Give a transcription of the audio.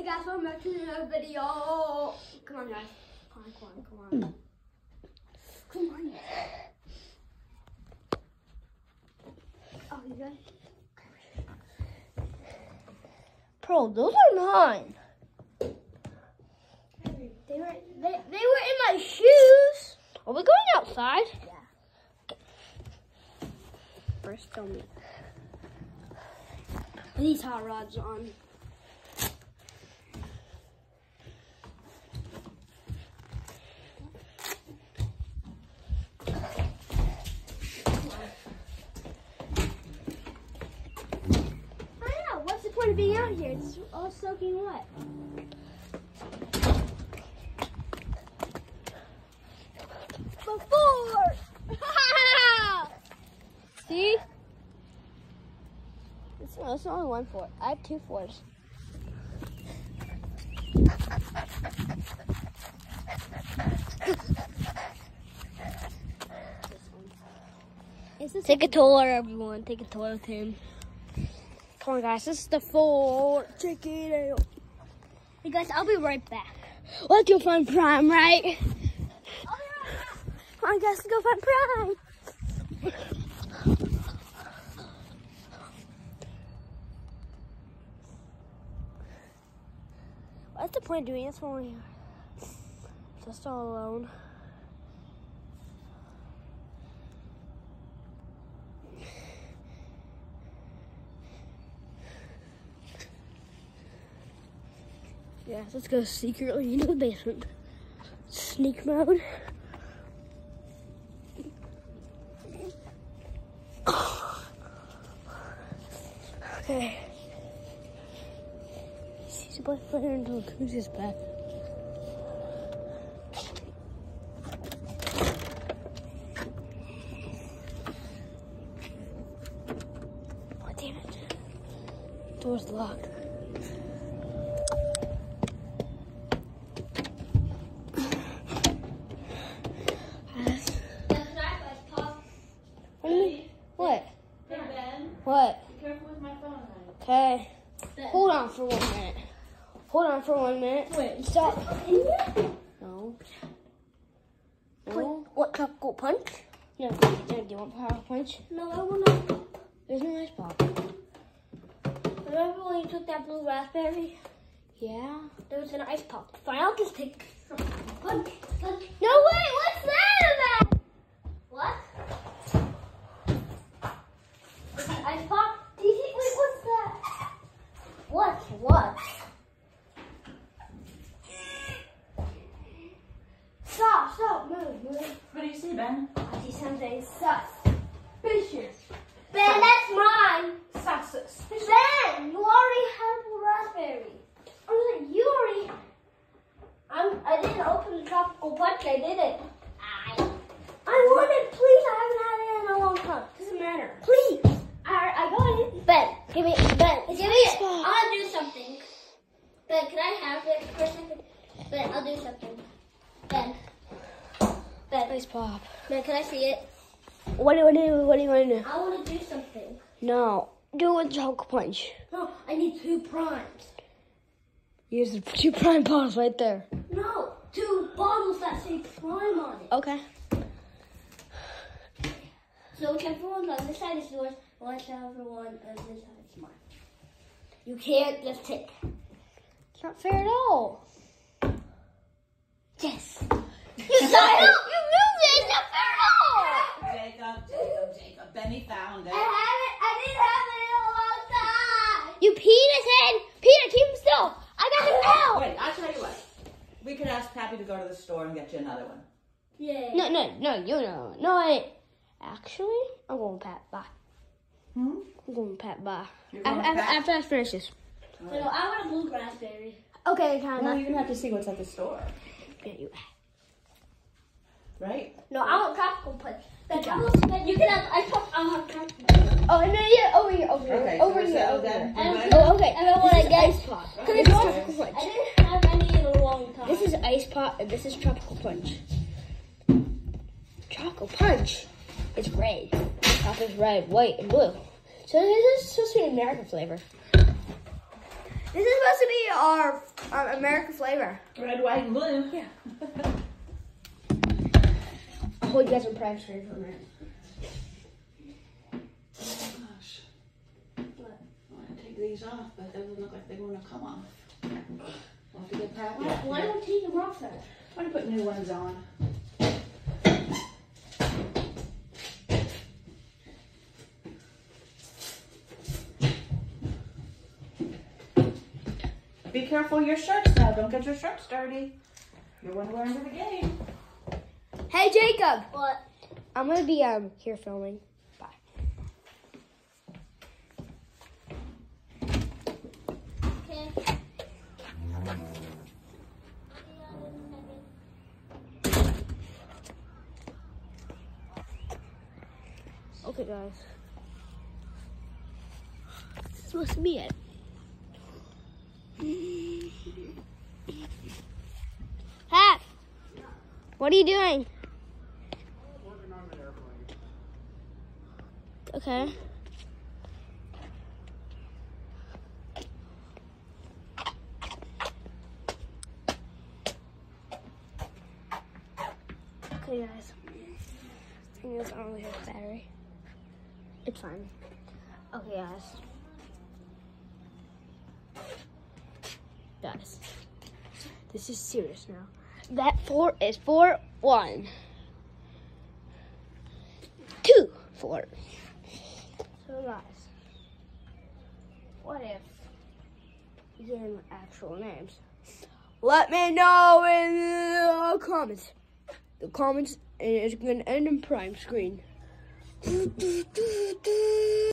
Hey guys, welcome back to another video. Come on, guys. Come on, come on, come on. Come on. Oh, you good? Bro, those are mine. They were they, they were in my shoes. Are we going outside? Yeah. First, tell me. Are these hot rods on? I know. What's the point of being out here? It's all soaking wet. Before. See? It's, no, it's only one four. I have two fours. Take a tour, everyone. Take a tour with him. On, guys. This is the four. Check it out. Hey guys, I'll be right back. Let's go find Prime, right? Right. Come on, guys. Let's go find Prime. What's the point of doing this when we're just all alone? Yeah, let's go secretly into the basement. Sneak mode. Okay. She's a boy player until Cruz back. Oh, damn it. Door's locked. That's right, guys. Pop. What? do you mean? What? Hey Ben, What? be careful with my phone. Okay. Hold on for one minute. Hold on for one minute. Wait. Stop. In? No. Wait, No. what tropical punch? No. Do you want power punch? No, I will not. There's no ice pop. Remember when you took that blue raspberry? Yeah. There was an ice pop. Fine, I'll just take punch. punch. No way. What's that about? What? Is it ice pop? Do you think, wait, what's that? What? What? Stop, stop, move, move. What do you see, Ben? I see something suspicious. Ben, that's mine. Success. Ben, you already have a raspberry. Oh, I'm like, you already. I'm. I didn't open the tropical punch. Oh, I did it. I. I want it, please. I haven't had it in a long time. Doesn't matter. Please. I. I got it. Ben, give me. Ben, give me it. I'll do something. Ben, can I have it for a second? Ben, I'll do something. Ben. Ben. Ice pop. Ben, can I see it? What do you want to do? What do you want to do? I want to do something. No. Do a with punch. No, I need two primes. Use the two prime bottles right there. No, two bottles that say prime on it. Okay. So whichever one's on this side is yours, whichever one on this side is mine. You can't just take. It's not fair at all. Yes. You got it. You moved it. It's not fair at all. Jacob, Jacob, Jacob. Benny found it. I haven't. I didn't have it in a long time. You peed his head. Peter, keep him still. I got him out. Wait, I'll tell you what. We could ask Pappy to go to the store and get you another one. Yeah. No, no, no, you know. No, I. Actually, I'm going with Pat. Bye. Hmm? I'm going with Pat. Bye. Going After, with Pat? after I finish this. No, I want a blue raspberry. Okay, kind Well, of. you're gonna have to see what's at the store, Yeah, you. Right? No, I want tropical punch. But tropical, you can have. I thought I'll have tropical punch. Oh, no, yeah, over here, over here, Okay, over we're here, over here. We're I good? don't- Oh, okay. I don't want to is get. ice pop. I This is tropical punch. I didn't have any in a long time. This is ice pop, and this is tropical punch. Tropical punch. It's red. Top is red, white, and blue. So this is supposed to be American flavor. This is supposed to be our um, American flavor. Red, white, and blue. Yeah. I'll hold you guys prime screen for a minute. Gosh. I want to take these off, but they doesn't look like they want to come off. We'll have to get Pappy. Why, why don't you take them off then? I want to put new ones on. Be careful your shirts now. Don't get your shirts dirty. You're going to wear them to the game. Hey Jacob, What? I'm gonna be um here filming. Bye. Okay. Okay, guys. This is supposed to be it. Pat, what are you doing? Okay. Okay, guys. Thing is, I really have a battery. It's fine. Okay, guys. Guys, this is serious now. That four is four one. Two four. So guys, what if in actual names? Let me know in the comments. The comments is gonna end in prime screen.